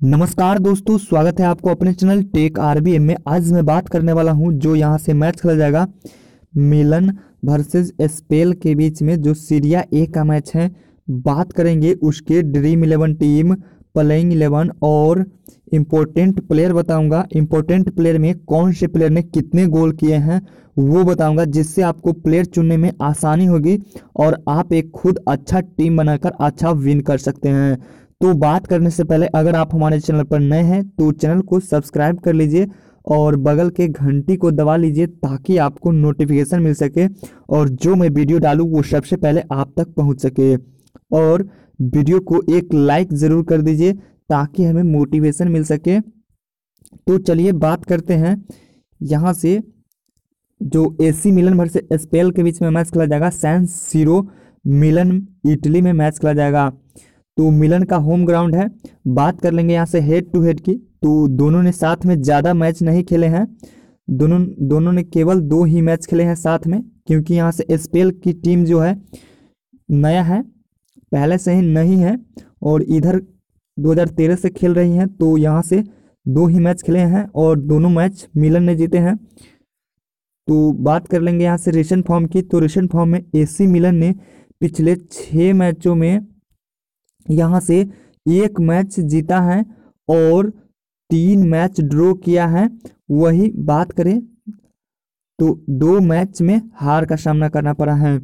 नमस्कार दोस्तों, स्वागत है आपको अपने चैनल टेक आरबीएम में। आज मैं बात करने वाला हूँ जो यहाँ से मैच खेला जाएगा, मिलन वर्सेस स्पेल के बीच में, जो सीरिया ए का मैच है। बात करेंगे उसके Dream Eleven team playing eleven और इम्पोर्टेंट प्लेयर बताऊँगा। इम्पोर्टेंट प्लेयर में कौन से प्लेयर ने कितने गोल किए हैं, वो बताऊँगा, जिससे आपको प्लेयर चुनने में आसानी होगी और आप एक खुद अच्छा टीम बनाकर अच्छा विन कर सकते हैं। तो बात करने से पहले अगर आप हमारे चैनल पर नए हैं तो चैनल को सब्सक्राइब कर लीजिए और बगल के घंटी को दबा लीजिए ताकि आपको नोटिफिकेशन मिल सके और जो मैं वीडियो डालूँ, वो सबसे पहले आप तक पहुँच सके। और वीडियो को एक लाइक ज़रूर कर दीजिए ताकि हमें मोटिवेशन मिल सके। तो चलिए बात करते हैं। यहाँ से जो एसी मिलन भर से स्पेल के बीच में मैच खेला जाएगा। सैन सीरो मिलन इटली में मैच खेला जाएगा। तो मिलन का होम ग्राउंड है। बात कर लेंगे यहाँ से हेड टू हेड की। तो दोनों ने साथ में ज़्यादा मैच नहीं खेले हैं। दोनों दोनों ने केवल दो ही मैच खेले हैं साथ में, क्योंकि यहाँ से स्पेल की टीम जो है, नया है, पहले से ही नहीं है, और इधर 2013 से खेल रही हैं तो यहाँ से दो ही मैच खेले हैं, और दोनों मैच मिलन ने जीते हैं। तो बात कर लेंगे यहाँ से रिसेंट फॉर्म की। तो रिसेंट फॉर्म में एसी मिलन ने पिछले छः मैचों में यहाँ से एक मैच जीता है और तीन मैच ड्रॉ किया है। वही बात करें तो दो मैच में हार का सामना करना पड़ा है।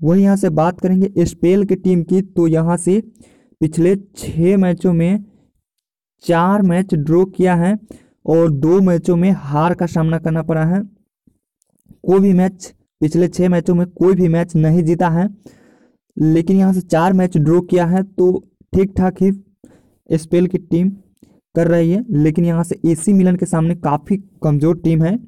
वही यहाँ से बात करेंगे स्पेल की टीम की तो यहाँ से पिछले छः मैचों में चार मैच ड्रॉ किया है और दो मैचों में हार का सामना करना पड़ा है। कोई भी मैच, पिछले छः मैचों में कोई भी मैच नहीं जीता है। लेकिन यहाँ से चार मैच ड्रॉ किया है तो ठीक ठाक ही स्पेल की टीम कर रही है लेकिन यहाँ से एसी मिलन के सामने काफ़ी कमज़ोर टीम है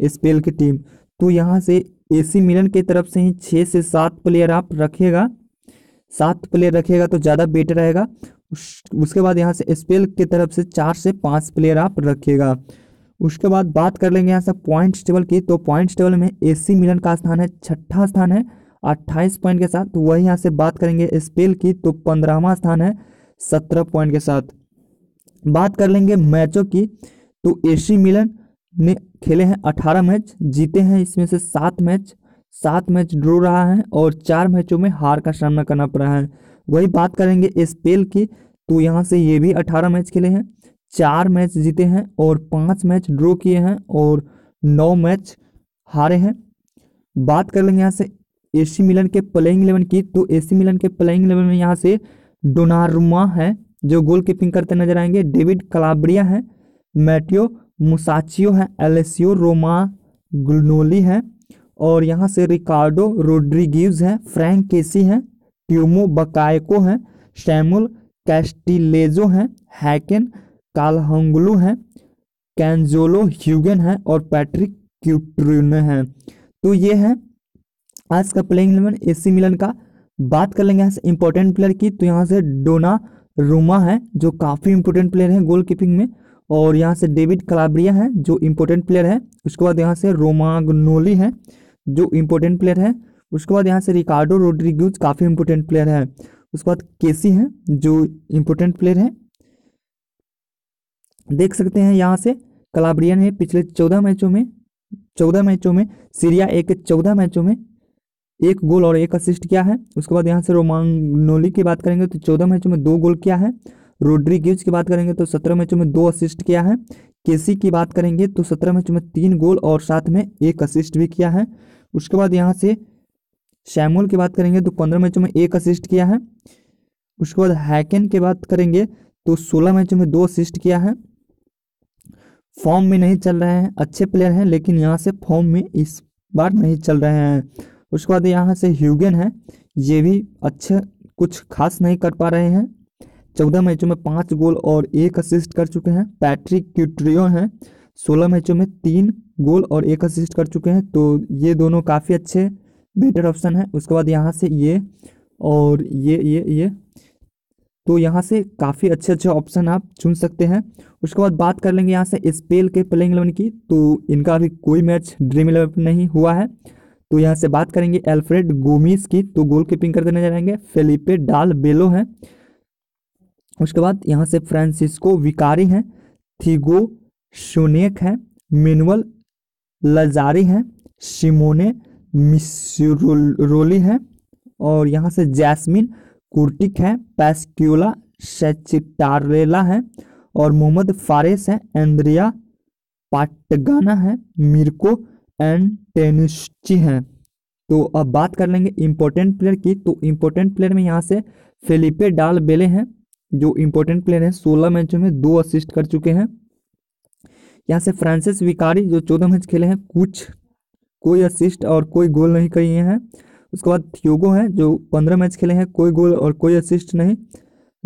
स्पेल की टीम। तो यहाँ से एसी मिलन की तरफ़ से ही छः से सात प्लेयर आप रखिएगा सात प्लेयर रखिएगा तो ज़्यादा बेटर रहेगा। उस, उसके बाद यहाँ से स्पेल की तरफ़ से चार से पाँच प्लेयर आप रखिएगा। उसके बाद बात कर लेंगे यहाँ से पॉइंट्स टेबल की तो पॉइंट्स टेबल में एसी मिलन का स्थान है छठा स्थान है अट्ठाईस पॉइंट के साथ तो वही यहाँ से बात करेंगे स्पेल की तो पंद्रहवा स्थान है सत्रह पॉइंट के साथ। बात कर लेंगे मैचों की तो एसी मिलन ने खेले हैं अठारह मैच, जीते हैं इसमें से सात मैच सात मैच ड्रो रहा है और चार मैचों में हार का सामना करना पड़ा है। वही बात करेंगे स्पेल की तो यहाँ से ये भी अठारह मैच खेले हैं, चार मैच जीते हैं और पाँच मैच ड्रॉ किए हैं और नौ मैच हारे हैं। बात कर लेंगे यहाँ से एसी मिलन के प्लेइंग इलेवन की तो एसी मिलन के प्लेइंग इलेवन में यहाँ से डोनारुमा है, जो गोल कीपिंग करते नज़र आएँगे। डेविड कलाब्रिया है, मैटियो मुसाचियो है, एलेसियो रोमा गुलनोली है, और यहाँ से रिकार्डो रोड्रिग्यूज है, फ्रैंक केसी है, ट्यूमो बकायको है, शैमुल कैस्टिलेजो है, हैकेन कालहंगलू है, कैंजोलो ह्यूगन है, और पैट्रिक क्यूट्रिन है। तो ये है आज का प्लेइंग इलेवन एसी मिलन का बात कर लेंगे यहाँ से इंपॉर्टेंट प्लेयर की। तो यहाँ से डोना रूमा है, जो काफ़ी इंपॉर्टेंट प्लेयर है गोल कीपिंग में। और यहाँ से डेविड कलाब्रिया है, जो इम्पोर्टेंट प्लेयर है। उसके बाद यहाँ से रोमागनोली है, जो इम्पोर्टेंट प्लेयर है। उसके बाद यहाँ से रिकार्डो रोड्रिग्यूज काफ़ी इम्पोर्टेंट प्लेयर है। उसके बाद केसी है, जो इम्पोर्टेंट प्लेयर है। देख सकते हैं यहाँ से कलाब्रिया ने पिछले चौदह मैचों में, चौदह मैचों में, सीरिया ए के चौदह मैचों में एक गोल और एक असिस्ट किया है? उसके बाद यहाँ से रोमानोली की बात करेंगे तो चौदह मैचों में दो गोल किया है। रोड्रिग्यूज की बात करेंगे तो सत्रह मैचों में दो असिस्ट किया है। केसी की बात करेंगे तो सत्रह मैचों में तीन गोल और साथ में एक असिस्ट भी किया है। उसके बाद यहाँ से शैमुल की बात करेंगे तो पंद्रह मैचों में एक असिस्ट किया है। उसके बाद हैकेन की बात करेंगे तो सोलह मैचों में दो असिस्ट किया है। फॉर्म में नहीं चल रहे हैं, अच्छे प्लेयर हैं, लेकिन यहाँ से फॉर्म में इस बार नहीं चल रहे हैं। उसके बाद यहाँ से ह्यूगन है। ये भी अच्छे, कुछ खास नहीं कर पा रहे हैं। चौदह मैचों में पाँच गोल और एक असिस्ट कर चुके हैं। पैट्रिक क्यूट्रियो हैं। सोलह मैचों में तीन गोल और एक असिस्ट कर चुके हैं। तो ये दोनों काफ़ी अच्छे बेटर ऑप्शन है। उसके बाद यहाँ से ये और ये ये ये। तो यहाँ से काफ़ी अच्छे अच्छे ऑप्शन आप चुन सकते हैं। उसके बाद बात कर लेंगे यहाँ से स्पेल के प्लेइंग इलेवन की। तो इनका अभी कोई मैच ड्रीम इलेवन नहीं हुआ है। तो यहाँ से बात करेंगे एल्फ्रेड गोमिस की तो गोल कीपिंग करते नज़र आएँगे। फेलिपे डाल बेलो है। उसके बाद यहाँ से फ्रांसिस्को विकारी हैं। थीगो शोनेक है। मिनुअल लजारी हैं। सिमोने मिसरोली हैं। और यहाँ से जैस्मिन कुर्टिक है। पैस्क्यूला सेचिटारेला है। और मोहम्मद फारेस है। एंद्रिया पाटगाना है। मिर्को एंड टेनिस्ची हैं। तो अब बात कर लेंगे इम्पोर्टेंट प्लेयर की। तो इम्पोर्टेंट प्लेयर में यहाँ से फिलिपे डाल बेले हैं, जो इम्पोर्टेंट प्लेयर हैं। सोलह मैचों में दो असिस्ट कर चुके हैं। यहाँ से फ्रांसिस विकारी, जो चौदह मैच खेले हैं, कुछ, कोई असिस्ट और कोई गोल नहीं किए हैं। उसके बाद थियोगो है, जो पंद्रह मैच खेले हैं, कोई गोल और कोई असिस्ट नहीं।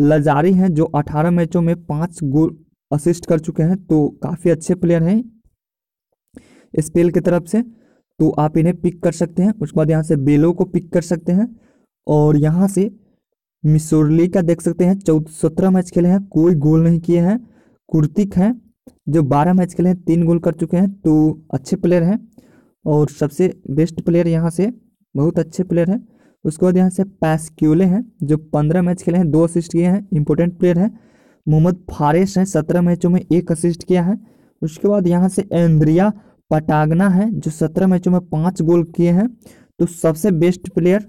लजारी हैं, जो अठारह मैचों में पाँच गोल असिस्ट कर चुके हैं। तो काफ़ी अच्छे प्लेयर हैं। स्पेल की तरफ़ से तो आप इन्हें पिक कर सकते हैं। उसके बाद यहाँ से बेलो को पिक कर सकते हैं। और यहाँ से मिसोरली का देख सकते हैं, चौदह सत्रह मैच खेले हैं, कोई गोल नहीं किए हैं। कुर्तिक हैं, जो बारह मैच खेले हैं, तीन गोल कर चुके हैं तो अच्छे प्लेयर हैं। और सबसे बेस्ट प्लेयर यहाँ से, बहुत अच्छे प्लेयर हैं। उसके बाद यहाँ से पैसक्यूले हैं, जो पंद्रह मैच खेले हैं, दो असिस्ट किए हैं इंपॉर्टेंट प्लेयर हैं। मोहम्मद फारिस हैं, सत्रह मैचों में एक असिस्ट किया है। उसके बाद यहाँ से एंद्रिया पटागना है, जो सत्रह मैचों में पाँच गोल किए हैं तो सबसे बेस्ट प्लेयर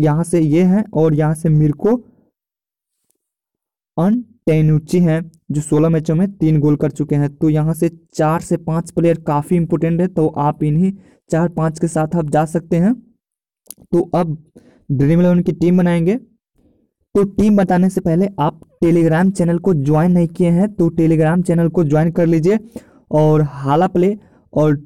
यहाँ से ये हैं और यहाँ से मिर्को अन टेनुची हैं, जो सोलह मैचों में तीन गोल कर चुके हैं। तो यहाँ से चार से पाँच प्लेयर काफ़ी इंपोर्टेंट है तो आप इन्हीं चार पाँच के साथ आप जा सकते हैं। तो अब ड्रीम इलेवन की टीम बनाएँगे। तो टीम बताने से पहले आप टेलीग्राम चैनल को ज्वाइन नहीं किए हैं तो टेलीग्राम चैनल को ज्वाइन कर लीजिए। और हाला प्ले और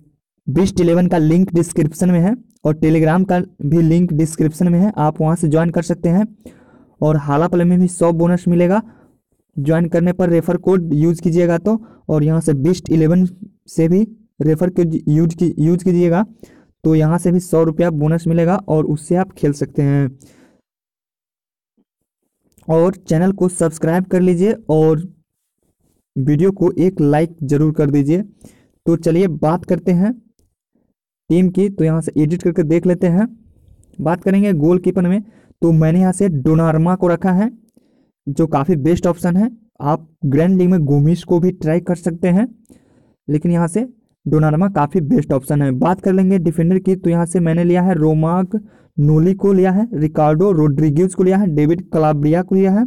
बिस्ट इलेवन का लिंक डिस्क्रिप्शन में है और टेलीग्राम का भी लिंक डिस्क्रिप्शन में है। आप वहाँ से ज्वाइन कर सकते हैं और हाला प्ले में भी सौ बोनस मिलेगा। ज्वाइन करने पर रेफर कोड यूज़ कीजिएगा तो और यहाँ से बिस्ट इलेवन से भी रेफर कोड यूज़ की यूज़ कीजिएगा तो यहाँ से भी सौ रुपया बोनस मिलेगा और उससे आप खेल सकते हैं। और चैनल को सब्सक्राइब कर लीजिए और वीडियो को एक लाइक ज़रूर कर दीजिए। तो चलिए बात करते हैं टीम की। तो यहाँ से एडिट करके देख लेते हैं। बात करेंगे गोलकीपर में। तो मैंने यहाँ से डोनार्मा को रखा है, जो काफ़ी बेस्ट ऑप्शन है। आप ग्रैंड लीग में गोमिस को भी ट्राई कर सकते हैं, लेकिन यहाँ से डोनार्मा काफ़ी बेस्ट ऑप्शन है। बात कर लेंगे डिफेंडर की। तो यहाँ से मैंने लिया है रोमाक नोली को लिया है, रिकार्डो रोड्रिग्यूज को लिया है, डेविड कलाब्रिया को लिया है।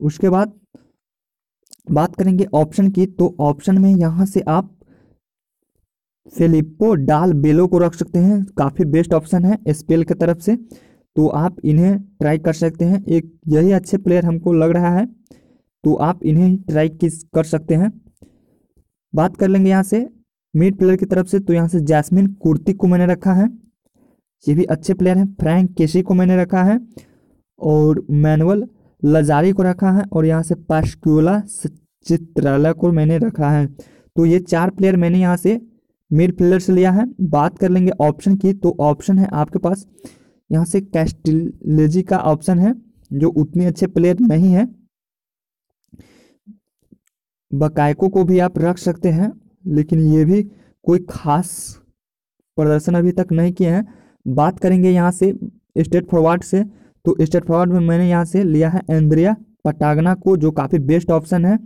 उसके बाद बात करेंगे ऑप्शन की तो ऑप्शन में यहाँ से आप फिलिप्पो डाल बेलो को रख सकते हैं। काफ़ी बेस्ट ऑप्शन है स्पेल की तरफ़ से। तो आप इन्हें ट्राई कर सकते हैं। एक यही अच्छे प्लेयर हमको लग रहा है। तो आप इन्हें ट्राई किस, कर सकते हैं। बात कर लेंगे यहाँ से मिड प्लेयर की तरफ़ से। तो यहाँ से जैस्मिन कुर्ती को मैंने रखा है। ये भी अच्छे प्लेयर हैं। फ्रैंक केसी को मैंने रखा है। और मैनुअल लजारी को रखा है और यहाँ से पास्क्यूला चित्रालय को मैंने रखा है। तो ये चार प्लेयर मैंने यहाँ से मिड प्लेयर से लिया है। बात कर लेंगे ऑप्शन की तो ऑप्शन है आपके पास। यहाँ से कैस्टिलेजी का ऑप्शन है, जो उतने अच्छे प्लेयर नहीं है। बकायको को भी आप रख सकते हैं, लेकिन ये भी कोई खास प्रदर्शन अभी तक नहीं किए हैं। बात करेंगे यहाँ से स्टेट फॉरवर्ड से। तो स्टेट फॉरवर्ड में मैंने यहाँ से लिया है एंद्रिया पटागना को, जो काफ़ी बेस्ट ऑप्शन है।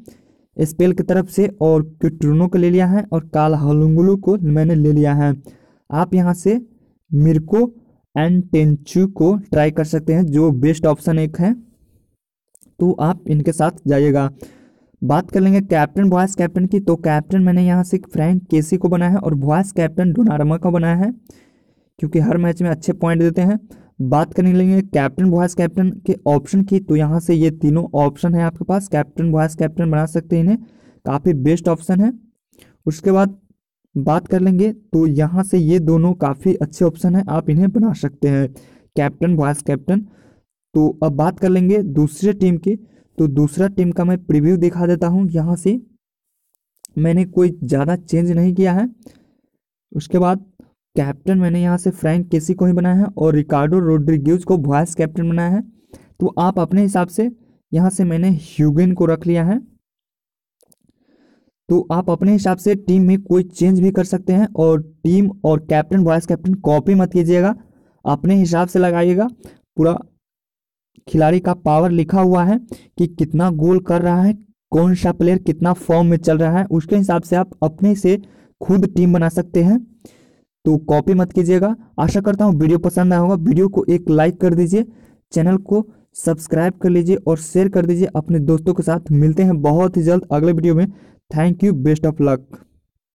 स्पेल की तरफ़ से और किट्रूनो को ले लिया है और काल हलुंगलू को मैंने ले लिया है। आप यहाँ से मिर्को एंड टेंचू को ट्राई कर सकते हैं, जो बेस्ट ऑप्शन एक है। तो आप इनके साथ जाइएगा। बात कर लेंगे कैप्टन वॉइस कैप्टन की। तो कैप्टन मैंने यहाँ से फ्रैंक केसी को बनाया है और वॉइस कैप्टन डोनारमा का बनाया है, क्योंकि हर मैच में अच्छे पॉइंट देते हैं। बात करने लेंगे कैप्टन वॉइस कैप्टन के ऑप्शन की तो यहाँ से ये तीनों ऑप्शन है आपके पास। कैप्टन वॉइस कैप्टन बना सकते हैं इन्हें, काफ़ी बेस्ट ऑप्शन है। उसके बाद बात कर लेंगे तो यहाँ से ये दोनों काफ़ी अच्छे ऑप्शन है, आप इन्हें बना सकते हैं, कैप्टन वॉइस कैप्टन। तो अब बात कर लेंगे दूसरे टीम की तो दूसरा टीम का मैं प्रीव्यू दिखा देता हूँ, यहाँ से। मैंने कोई ज़्यादा चेंज नहीं किया है। उसके बाद कैप्टन मैंने यहाँ से फ्रैंक केसी को ही बनाया है और रिकार्डो रोड्रिग्यूज को वॉइस कैप्टन बनाया है। तो आप अपने हिसाब से यहाँ से मैंने ह्यूगेन को रख लिया है। तो आप अपने हिसाब से टीम में कोई चेंज भी कर सकते हैं और टीम और कैप्टन वॉइस कैप्टन कॉपी मत कीजिएगा। अपने हिसाब से लगाइएगा। पूरा खिलाड़ी का पावर लिखा हुआ है कि कितना गोल कर रहा है, कौन सा प्लेयर कितना फॉर्म में चल रहा है, उसके हिसाब से आप अपने से खुद टीम बना सकते हैं। तो कॉपी मत कीजिएगा। आशा करता हूँ वीडियो पसंद आया होगा। वीडियो को एक लाइक कर दीजिए। चैनल को सब्सक्राइब कर लीजिए और शेयर कर दीजिए अपने दोस्तों के साथ। मिलते हैं बहुत ही जल्द अगले वीडियो में। Thank you best of luck